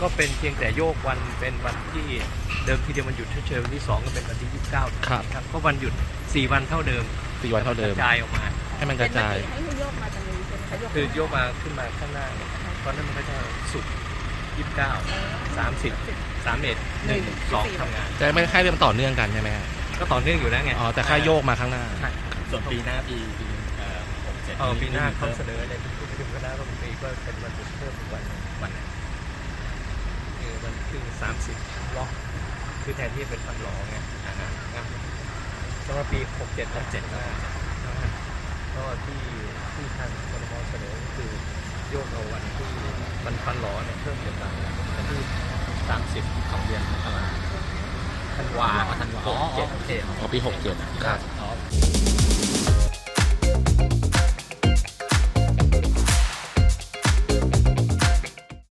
ก็เป็นเพียงแต่โยกวันเป็นวันที่เดิมทีเดียวมันหยุดเฉยๆวันที่สองก็เป็นวันที่ยี่สิบเก้าครับ ครับก็วันหยุดสี่วันเท่าเดิมสี่วันเท่าเดิมกระจายออกมา ให้มันกระจายให้โยกมาตรงนี้ใช่ไหมคะโยกคือโยกมาขึ้นมาข้างหน้าเนี่ยเพราะนั้นมันก็จะสุกยี่สิบเก้าสามสิบสามเอ็ดหนึ่งสองทำงานจะไม่ให้มันต่อเนื่องกันใช่ไหมฮะก็ต่อเนื่องอยู่แล้วไงอ๋อแต่แค่โยกมาข้างหน้าใช่ส่วนปีหน้าปีปีเอ่อหกเจ็ดเออปีหน้าเขาเสนอในที่ประชุมคณะรัฐมนตรีก็เป็นวันหยุดเพิ่มอีกวันหนึ่งวันไหน คือวันที่สามสิบล็อกคือแทนที่จะเป็นวันหลอไงอ่าฮะครับสำหรับปีหกเจ็ดหกเจ็ดก็ก็ที่ที่ทางกรมเสนอก็คือโยกเอาวันที่วันฟันหลอเนี่ยเพิ่มเป็นวันวันที่สามสิบของเดือนมกราธันวาธันวาอ๋อหกเจ็ดโอเคอ๋อปีหกเจ็ดครับอ๋อ